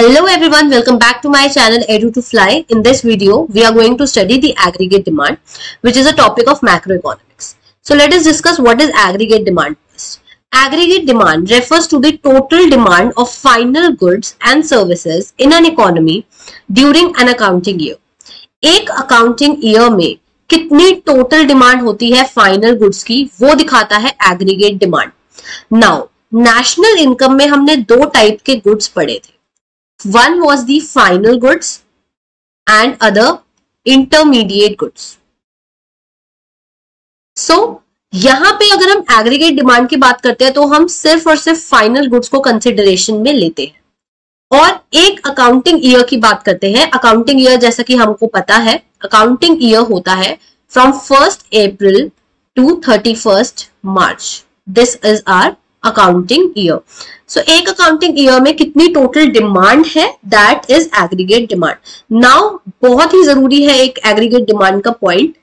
Hello everyone, welcome back to my channel Edu to Fly. In this video, we are going to study the aggregate demand, which is a topic of macroeconomics. So let us discuss what is aggregate demand first. Aggregate demand refers to the total demand of final goods and services in an economy during an accounting year. एक accounting year में कितनी total demand होती है final goods की वो दिखाता है aggregate demand. Now, national income में हमने दो type के goods पढ़े थे one was the final goods and other intermediate goods. So, यहाँ पे अगर हम एग्रीगेट डिमांड की बात करते हैं तो हम सिर्फ़ और सिर्फ़ फाइनल गुड्स को कंसिडरेशन में लेते हैं। और एक अकाउंटिंग ईयर की बात करते हैं। अकाउंटिंग ईयर जैसा कि हमको पता है अकाउंटिंग ईयर होता है from first April to thirty first March this is our accounting year so एक अकाउंटिंग ईयर में कितनी टोटल डिमांड है? That is aggregate demand now बहुत ही ज़रूरी है एक एग्रीगेट डिमांड का point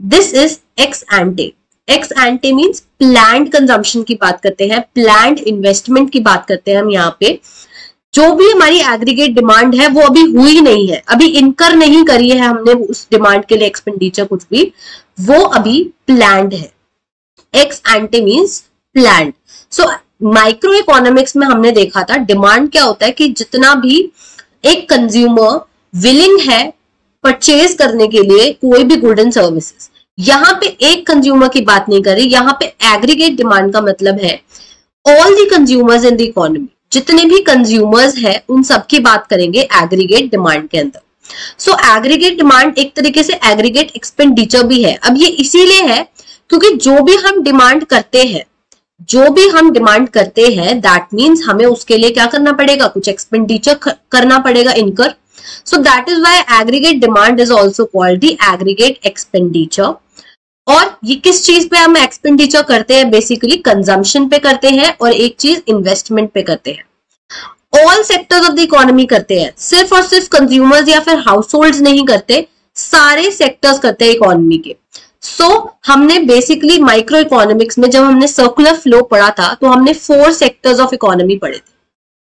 this is ex ante ex ante means plan consumption की बात करते हैं प्लान इन्वेस्टमेंट की बात करते हैं हम यहाँ पे. जो भी हमारी एग्रीगेट डिमांड है, वो अभी हुई नहीं है. अभी इनकर नहीं करी है हमने उस डिमांड के लिए एक्सपेंडिचर कुछ भी. वो अभी प्लान है. Ex ante means plan so micro economics में हमने देखा था डिमांड क्या होता है कि जितना भी एक कंज्यूमर विलिंग है परचेज करने के लिए कोई भी गुड एंड सर्विसेज़ यहाँ पे एक कंज्यूमर की बात नहीं करी यहाँ पे एग्रीगेट डिमांड का मतलब है all the consumers in the economy जितने भी कंज्यूमर्स है, उन सब की बात करेंगे एग्रीगेट डिमांड के अंदर। सो एग्रीगेट डिमांड एक तरीके से एग्रीगेट एक्सपेंडिचर भी है। अब ये इसीलिए है क्योंकि जो भी हम डिमांड करते हैं जो भी हम डिमांड करते हैं दैट मीन्स हमें उसके लिए क्या करना पड़ेगा? कुछ एक्सपेंडिचर करना पड़ेगा incur so that is why aggregate demand is also called the aggregate expenditure और ये किस चीज़ पे हम एक्सपेंडिचर करते हैं? बेसिकली कंजम्पशन पे करते हैं और एक चीज़ इन्वेस्टमेंट पे करते हैं। All sectors of the economy करते हैं। सिर्फ़ और सिर्फ़ कंज्यूमर्स या फिर हाउस नहीं करते, सारे सेक्टर्स करते हैं इकोनॉमी के। सो so, हमने बेसिकली माइक्रो इकोनॉमिक्स में जब हमने सर्कुलर फ्लो पढ़ा था तो हमने फोर सेक्टर्स ऑफ़ इकोनॉमी पढ़े थे।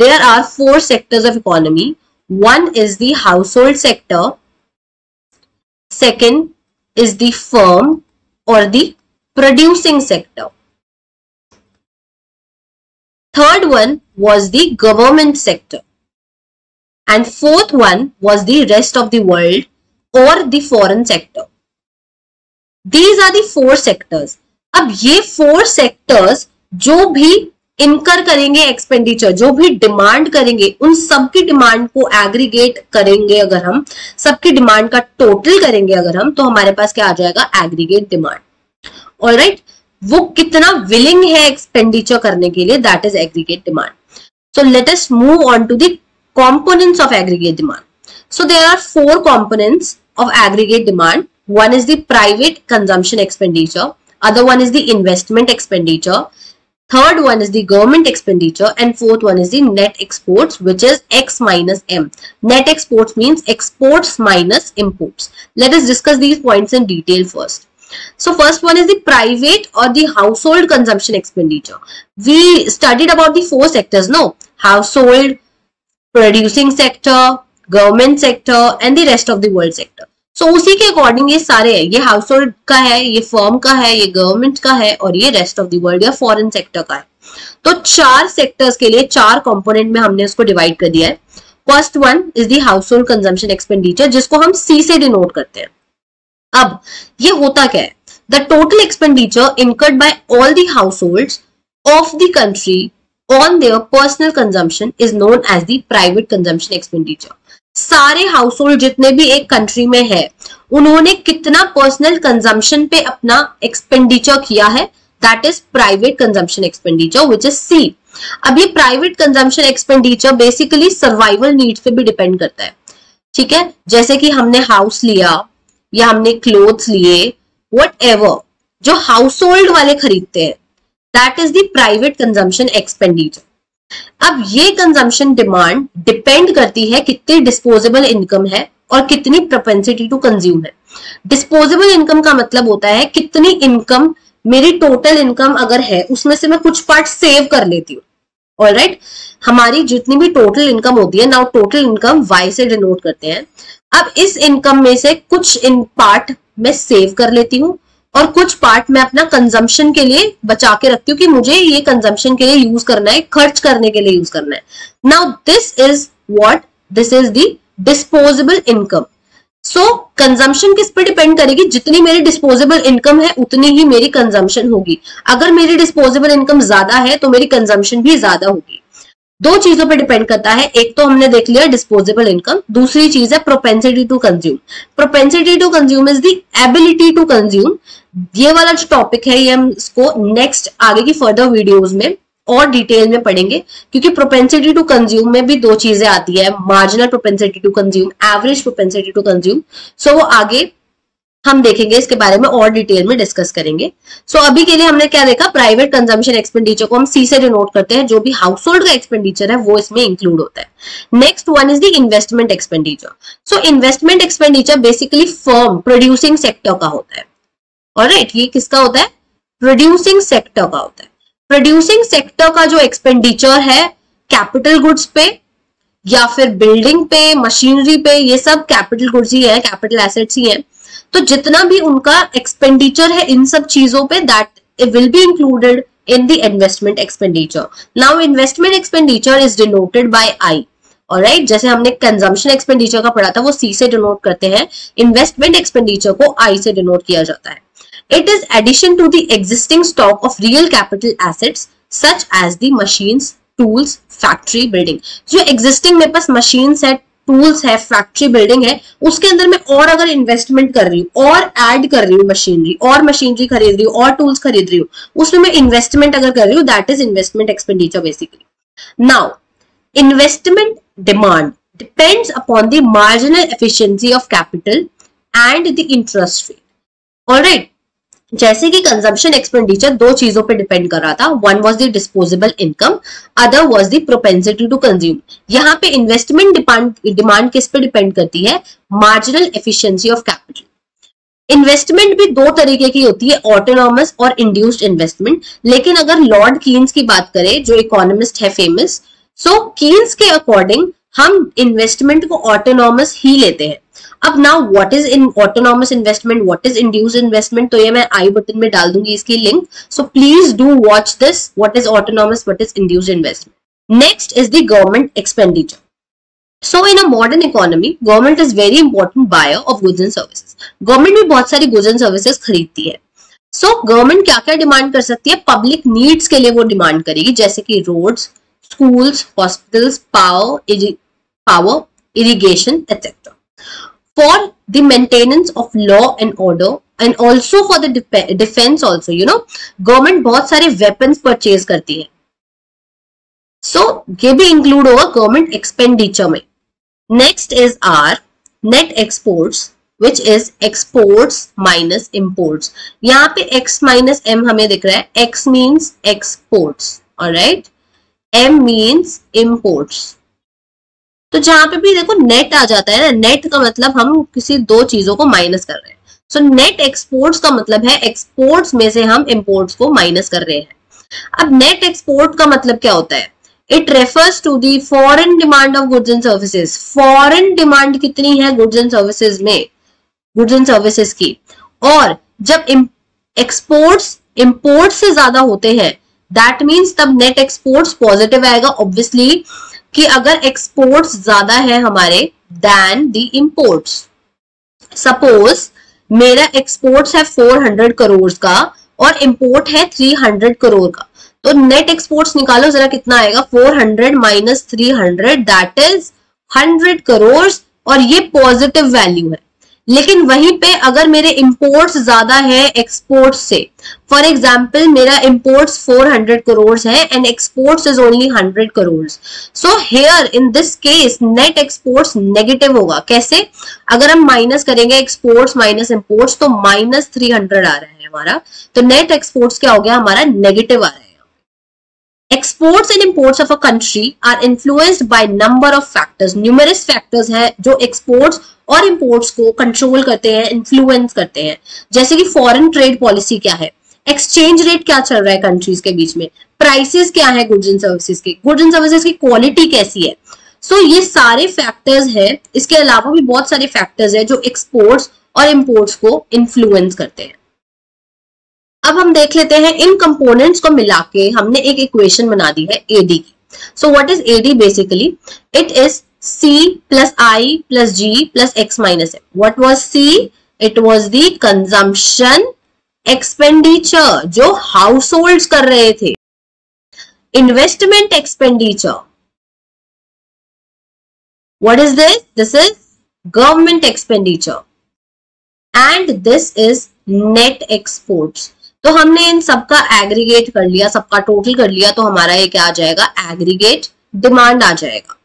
There are four sectors of economy one is the household sector second is the firm और the producing sector third one was the government sector and fourth one was the rest of the world और the foreign sector these are the four sectors अब ये four sectors जो भी इनकर करेंगे expenditure जो भी डिमांड करेंगे, उन सबकी डिमांड को एग्रीगेट करेंगे अगर हम, सबकी डिमांड का टोटल करेंगे अगर हम तो हमारे पास क्या आ जाएगा? एग्रीगेट डिमांड और राइट वो कितना विलिंग है एक्सपेंडिचर करने के लिए? That is aggregate demand so let us move on to the of aggregate demand. So, there are four components of aggregate demand. One is the private consumption expenditure. Other one is the investment expenditure. Third one is the government expenditure. And fourth one is the net exports which is X minus M. Net exports means exports minus imports. Let us discuss these points in detail first. So first one is the private or the household consumption expenditure. We studied about the four sectors, no? Household, producing sector, government sector and the rest of the world sector. So उसी के according ये सारे है। ये house hold का है, ये firm का है, ये गवर्नमेंट का है और ये रेस्ट ऑफ़ द वर्ल्ड या फॉरेन सेक्टर का है। तो चार सेक्टर्स के लिए, चार कंपोनेंट में हमने उसको डिवाइड कर दिया है। First one is the household consumption expenditure जिसको हम सी से डिनोट करते हैं। अब, ये होता क्या है? The total expenditure incurred by all the household of the country on their personal consumption is known as the private consumption expenditure सारे हाउस होल्ड जितने भी एक कंट्री में है, उन्होंने कितना पर्सनल कंजम्पशन पे अपना एक्सपेंडिचर किया है? That is private consumption expenditure which is C अब ये private consumption expenditure basically survival needs पे भी डिपेंड करता है। ठीक है? जैसे कि हमने हाउस लिया, या हमने क्लोथ्स लिए वट जो हाउस होल्ड वाले खरीदते हैं that is the private consumption expenditure अब ये कंजम्पशन डिमांड डिपेंड करती है कितनी डिस्पोजेबल इनकम है और कितनी प्रोपेंसिटी टू कंज्यूम है। डिस्पोजेबल इनकम का मतलब होता है कितनी इनकम मेरी टोटल इनकम अगर है, उसमें से मैं कुछ पार्ट सेव कर लेती हूँ। All right? हमारी जितनी भी टोटल इनकम होती है नाउ टोटल इनकम वाई से डिनोट करते हैं। अब इस इनकम में से कुछ इन पार्ट मैं सेव कर लेती हूँ। और कुछ पार्ट मैं अपना कंजम्पशन के लिए बचा के रखती हूँ कि मुझे ये कंजम्पशन के लिए यूज़ करना है, खर्च करने के लिए यूज़ करना है। Now this is what this is the disposable income so consumption किस पर डिपेंड करेगी? जितनी मेरी डिस्पोजेबल इनकम है, उतनी ही मेरी कंजम्पशन होगी। अगर मेरी डिस्पोजेबल इनकम ज़्यादा है तो मेरी कंजम्पशन भी ज़्यादा होगी। दो चीज़ों पे डिपेंड करता है। एक तो हमने देख लिया डिस्पोजेबल इनकम दूसरी चीज़ है propensity to consume propensity to consume is the ability to consume ये वाला जो टॉपिक है, ये हम इसको नेक्स्ट आगे की फर्दर वीडियोस में और डिटेल में पढ़ेंगे, क्योंकि प्रोपेंसिटी टू कंज्यूम में भी दो चीज़ें आती है। Marginal propensity to consume average propensity to consume so वो आगे हम देखेंगे इसके बारे में और डिटेल में डिस्कस करेंगे। सो so, अभी के लिए हमने क्या देखा? प्राइवेट कंजम्पशन एक्सपेंडिचर को हम सी से डिनोट करते हैं जो भी हाउस होल्ड का एक्सपेंडिचर है वो इसमें इंक्लूड होता है। Next one is the investment expenditure so investment expenditure basically firm producing sector का होता है। और राइट ये किसका होता है? प्रोड्यूसिंग सेक्टर का होता है। प्रोड्यूसिंग सेक्टर का जो एक्सपेंडिचर है कैपिटल गुड्स पे या फिर बिल्डिंग पे मशीनरी पे ये सब कैपिटल गुड्स ही है कैपिटल एसेट्स ही है। तो जितना भी उनका एक्सपेंडिचर है इन सब चीज़ों पे that will be included in the investment expenditure now investment expenditure is denoted by I और राइट जैसे हमने कंजम्पशन एक्सपेंडिचर का पढ़ा था वो सी से डिनोट करते हैं। इन्वेस्टमेंट एक्सपेंडिचर को आई से डिनोट किया जाता है। It is addition to the existing stock of real capital assets such as the machines, tools, factory building. जो existing मेरे पास machines है टूल्स है फैक्ट्री बिल्डिंग है, उसके अंदर मैं और अगर इन्वेस्टमेंट कर रही हूँ, और ऐड कर रही हूँ मशीनरी और मशीनरी खरीद रही हूँ, और टूल्स खरीद रही हूँ, उसमें मैं इन्वेस्टमेंट अगर कर रही हूँ that is investment expenditure basically now investment demand depends upon the marginal efficiency of capital and the interest rate alright जैसे कि कंजम्पशन एक्सपेंडिचर दो चीज़ों पे डिपेंड कर रहा था। One was the disposable income other was the propensity to consume यहाँ पे इन्वेस्टमेंट डिमांड किस पे डिपेंड करती है? Marginal efficiency of capital investment भी दो तरीके की होती है ऑटोनॉमस और इंड्यूस्ड इन्वेस्टमेंट लेकिन अगर लॉर्ड कीन्स की बात करें, जो इकोनॉमिस्ट है फ़ेमस सो कीन्स के अकॉर्डिंग हम इन्वेस्टमेंट को ऑटोनॉमस ही लेते हैं। अब now what is in autonomous investment what is induce investment तो ये मैं आई बटन में डाल दूँगी इसकी link so please do watch this what is autonomous what is induce investment next is the government expenditure So in a modern economy, government is very important buyer of goods and services. Government भी बहुत सारी goods and services खरीदती है। सो so, government क्या क्या demand कर सकती है? पब्लिक नीड्स के लिए वो डिमांड करेगी जैसे कि roads schools hospitals power power irrigation etcetera for the maintenance of law and order and also for the defense also you know government बहुत सारे weapons purchase करती है so ये भी include होगा government expenditure में next is our net exports which is exports minus imports यहाँ पे x minus m हमें दिख रहा है x means exports alright m means imports तो जहाँ पे भी देखो नेट आ जाता है ना नेट का मतलब हम किसी दो चीज़ों को माइनस कर रहे हैं। सो नेट एक्सपोर्ट्स का मतलब है एक्सपोर्ट्स में से हम इंपोर्ट्स को माइनस कर रहे हैं। अब नेट एक्सपोर्ट का मतलब क्या होता है? It refers to the foreign demand of goods and services foreign demand कितनी है गुड्स एंड सर्विसेज़ में? गुड्स एंड सर्विसेज़ की। और जब एक्सपोर्ट्स इंपोर्ट से ज़्यादा होते हैं दैट मीन्स तब नेट एक्सपोर्ट्स पॉजिटिव आएगा ऑब्वियसली कि अगर एक्सपोर्ट ज़्यादा है हमारे देन द इम्पोर्ट सपोज़ मेरा एक्सपोर्ट है 400 करोड़ का और इम्पोर्ट है 300 करोड़ का. तो नेट एक्सपोर्ट्स निकालो, जरा कितना आएगा? 400 minus three that is 100 crore और ये पॉजिटिव वैल्यू है. लेकिन वहीं पे अगर मेरे इंपोर्ट्स ज़्यादा है एक्सपोर्ट से फॉर एग्ज़ाम्पल मेरा इंपोर्ट्स 400 करोड़ है and exports is only 100 crore so here in this case net exports negative होगा। कैसे? अगर हम माइनस करेंगे एक्सपोर्ट्स माइनस इंपोर्ट्स तो माइनस थ्री आ रहा है हमारा। तो नेट एक्सपोर्ट्स क्या हो गया? हमारा नेगेटिव आ रहा है। Exports and imports of a country are influenced by number of factors numerous factors है जो exports और imports को कंट्रोल करते हैं influence करते हैं। जैसे कि foreign ट्रेड पॉलिसी क्या है? एक्सचेंज रेट क्या चल रहा है कंट्रीज़ के बीच में? प्राइसेस क्या है गुड्स एंड सर्विसेज़ के? गुड्स एंड सर्विसेज़ की क्वालिटी कैसी है? सो so, ये सारे फैक्टर्स है। इसके अलावा भी बहुत सारे फैक्टर्स है जो एक्सपोर्ट्स और इम्पोर्ट्स को इन्फ्लुएंस करते हैं। अब हम देख लेते हैं इन कंपोनेंट्स को मिला के हमने एक इक्वेशन बना दी है एडी की so what is AD basically it is C plus I plus G plus X minus M what was C it was the consumption expenditure जो हाउस होल्ड कर रहे थे investment expenditure What is this? This is government expenditure. And this is net exports. तो हमने इन सबका aggregate कर लिया, सबका टोटल कर लिया तो हमारा ये क्या आ जाएगा? एग्रीगेट डिमांड आ जाएगा।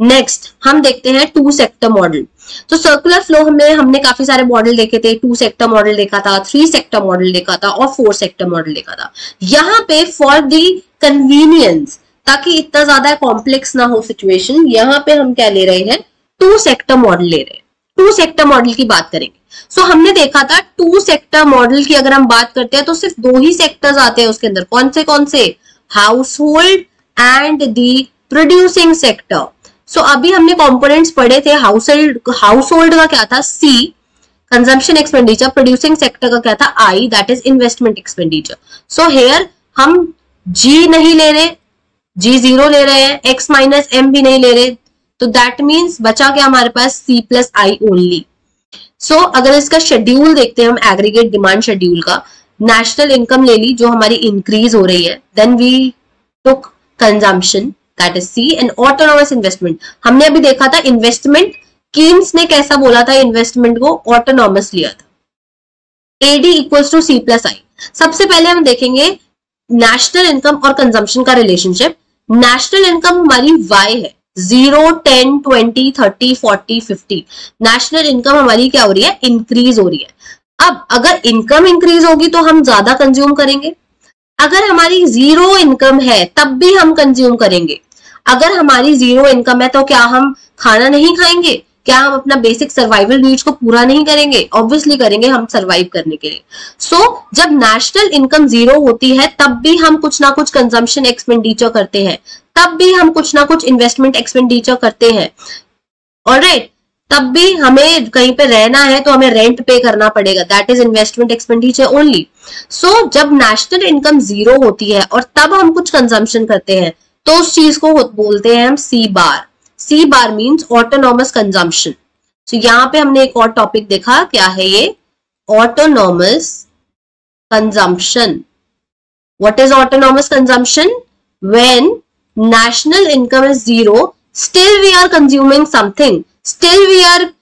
नेक्स्ट हम देखते हैं टू सेक्टर मॉडल तो सर्कुलर फ्लो हमें हमने काफ़ी सारे मॉडल देखे थे। टू सेक्टर मॉडल देखा था थ्री सेक्टर मॉडल देखा था और फोर सेक्टर मॉडल देखा था। यहाँ पे फॉर दी कन्वीनियंस ताकि इतना ज़्यादा कॉम्प्लेक्स ना हो सिचुएशन यहाँ पे हम क्या ले रहे हैं? टू सेक्टर मॉडल ले रहे हैं। टू सेक्टर मॉडल की बात करेंगे। सो so, हमने देखा था टू सेक्टर मॉडल की अगर हम बात करते हैं तो सिर्फ़ दो ही सेक्टर्स आते हैं उसके अंदर। कौन से कौन से? Household and the producing sector so अभी हमने कंपोनेंट्स पढ़े थे हाउस होल्ड हाउस होल्ड का क्या था? C consumption expenditure producing sector का क्या था? I that is investment expenditure so here हम जी नहीं ले रहे जी ज़ीरो ले रहे हैं एक्स माइनस एम भी नहीं ले रहे तो दैट मीन्स बचा क्या हमारे पास? C plus I only so so, अगर इसका शेड्यूल देखते हैं हम एग्रीगेट डिमांड शेड्यूल का नेशनल इनकम ले ली जो हमारी इंक्रीज हो रही है then we took consumption that is C and autonomous investment हमने अभी देखा था इन्वेस्टमेंट कीन्स ने कैसा बोला था इन्वेस्टमेंट को? ऑटोनॉमस लिया था। AD equals to C plus I सबसे पहले हम देखेंगे नेशनल इनकम और कंजम्पशन का रिलेशनशिप नेशनल इनकम हमारी वाई है। Zero ten twenty thirty forty fifty national income हमारी क्या हो रही है? इंक्रीज हो रही है। अब अगर इनकम इंक्रीज होगी तो हम ज़्यादा कंज्यूम करेंगे। अगर हमारी ज़ीरो इनकम है तब भी हम कंज्यूम करेंगे। अगर हमारी ज़ीरो इनकम है तो क्या हम खाना नहीं खाएँगे? क्या हम अपना बेसिक सर्वाइवल नीड्स को पूरा नहीं करेंगे? ऑब्वियसली करेंगे हम सर्वाइव करने के लिए। सो so, जब नेशनल इनकम ज़ीरो होती है तब भी हम कुछ ना कुछ कंजम्पशन एक्सपेंडिचर करते हैं। तब भी हम कुछ ना कुछ इन्वेस्टमेंट एक्सपेंडिचर करते हैं। और राइट तब भी हमें कहीं पे रहना है तो हमें रेंट पे करना पड़ेगा। That is investment expenditure only so जब नेशनल इनकम ज़ीरो होती है और तब हम कुछ कंजम्पशन करते हैं तो उस चीज़ को बोलते हैं हम C bar C bar means autonomous consumption तो यहाँ पे हमने एक और टॉपिक देखा, क्या है ये? Autonomous consumption what is autonomous consumption? When national income is zero still we are consuming something still we are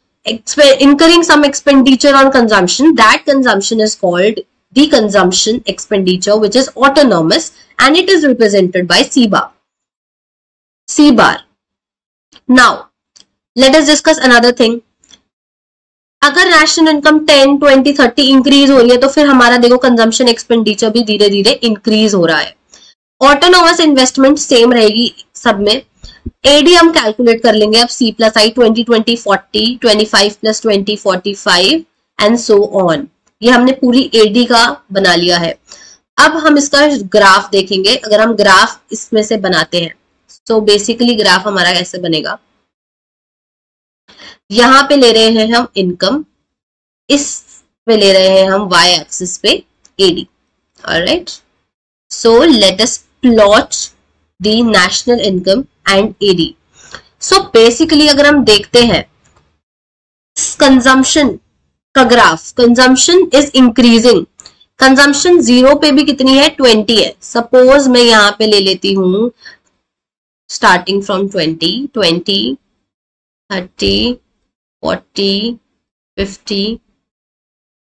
incurring some expenditure on consumption that consumption is called the consumption expenditure which is autonomous and it is represented by c bar c bar now let us discuss another thing अगर national income 10, 20, 30 increase हो रही है तो फिर हमारा देखो consumption expenditure भी धीरे धीरे इंक्रीज हो रहा है ऑटोनोमस इन्वेस्टमेंट सेम रहेगी सब में। एडी हम कैलकुलेट कर लेंगे अब C plus I twenty twenty forty twenty five plus twenty forty five and so on ये हमने पूरी एडी का बना लिया है। अब हम इसका ग्राफ देखेंगे, अगर हम ग्राफ इसमें से बनाते हैं। सो बेसिकली ग्राफ हमारा कैसे बनेगा? यहाँ पे ले रहे हैं हम इनकम इस पे ले रहे हैं हम वाई एक्सिस पे AD right so let us plot the national income and AD so basically अगर हम देखते हैं कंजम्पशन का graph consumption is increasing consumption zero पे भी कितनी है? ट्वेंटी है. सपोज़ मैं यहाँ पे ले लेती हूँ starting from 20, 20, 30, 40, 50,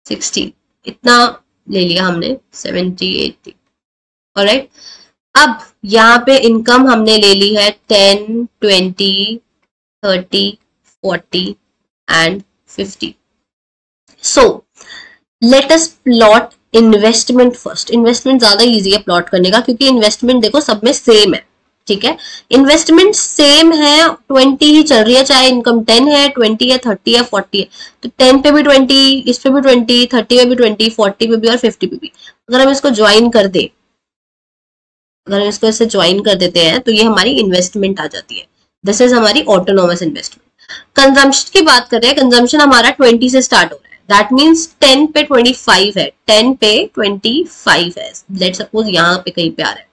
60 इतना ले लिया हमने 70, 80 राइट अब यहाँ पे इनकम हमने ले ली है 10, 20, 30, 40 and 50 so let us plot investment first investment ज़्यादा इजी है प्लॉट करने का क्योंकि इन्वेस्टमेंट देखो सब में सेम है ठीक है? इन्वेस्टमेंट सेम है ट्वेंटी ही चल रही है चाहे इनकम टेन है ट्वेंटी है थर्टी है फोर्टी है। तो टेन पे भी ट्वेंटी इस पे भी ट्वेंटी थर्टी पे भी ट्वेंटी फोर्टी पे भी और फिफ्टी पे भी। अगर हम इसको ज्वाइन कर दे अगर हम इसको इससे ज्वाइन कर देते हैं तो ये हमारी इन्वेस्टमेंट आ जाती है। दिस इज़ हमारी ऑटोनोमस इन्वेस्टमेंट कंजम्पशन की बात कर रहे हैं कंजम्पशन हमारा ट्वेंटी से स्टार्ट हो रहा है। दैट मीन्स टेन पे ट्वेंटी फाइव है। टेन पे ट्वेंटी फाइव है। लेट सपोज़ यहाँ पे कहीं पे आ रहा है।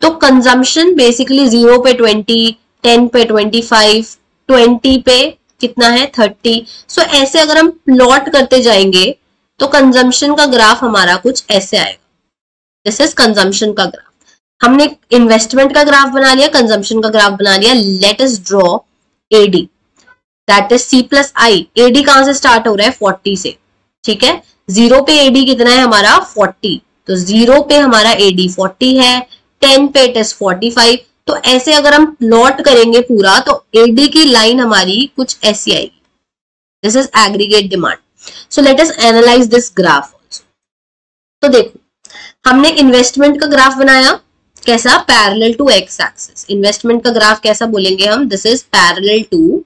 तो कंजम्पशन बेसिकली ज़ीरो पे ट्वेंटी टेन पे ट्वेंटी फाइव ट्वेंटी पे कितना है? थर्टी सो so, ऐसे अगर हम प्लॉट करते जाएँगे तो कंजम्पशन का ग्राफ हमारा कुछ ऐसे आएगा। दिस इज़ कंजम्पशन का ग्राफ हमने इन्वेस्टमेंट का ग्राफ बना लिया कंजम्पशन का ग्राफ बना लिया let us draw AD that is C plus I AD कहाँ से स्टार्ट हो रहा है? फोर्टी से. ठीक है? ज़ीरो पे एडी कितना है हमारा? फोर्टी तो ज़ीरो पे हमारा एडी फोर्टी है. टेन पे इट इज़ फोर्टी फाइव तो ऐसे अगर हम प्लॉट करेंगे पूरा तो एडी की लाइन हमारी कुछ ऐसी आएगी. This is aggregate demand so let us analyse this graph तो देखो, हमने इन्वेस्टमेंट का ग्राफ बनाया. कैसा? Parallel to x axis investment का ग्राफ कैसा बोलेंगे हम? This is parallel to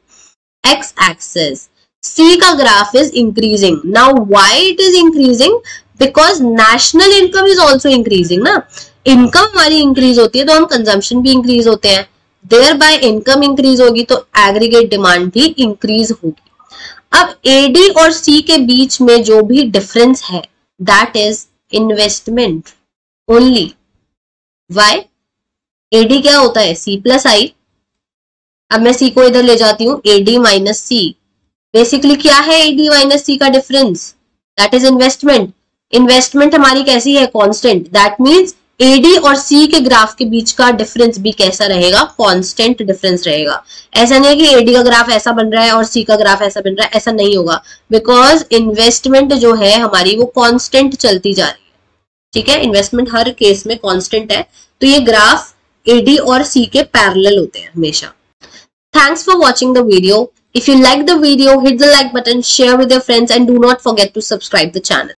x axis C का graph is increasing now why it is increasing because national income is also increasing ना. इनकम हमारी इंक्रीज होती है तो हम कंजम्पशन भी इंक्रीज होते हैं. देयर बाय इनकम इंक्रीज होगी तो एग्रीगेट डिमांड भी इंक्रीज होगी. अब एडी और सी के बीच में जो भी डिफरेंस है that is investment only Y AD क्या होता है? सी प्लस आई अब मैं सी को इधर ले जाती हूँ एडी माइनस सी बेसिकली क्या है एडी माइनस सी का difference that is investment investment हमारी कैसी है? कॉन्स्टेंट दैट मीन्स एडी और सी के ग्राफ के बीच का डिफरेंस भी कैसा रहेगा? कांस्टेंट डिफरेंस रहेगा. ऐसा नहीं है कि एडी का ग्राफ ऐसा बन रहा है और सी का ग्राफ ऐसा बन रहा है, ऐसा नहीं होगा. बिकॉज़ इन्वेस्टमेंट जो है हमारी वो कांस्टेंट चलती जा रही है. ठीक है? इन्वेस्टमेंट हर केस में कॉन्स्टेंट है। तो ये ग्राफ एडी और सी के पैरल होते हैं हमेशा। Thanks for watching the video if you like the video hit the like button share with friends and do not forget to subscribe the channel